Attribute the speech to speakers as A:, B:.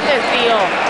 A: grande, tío.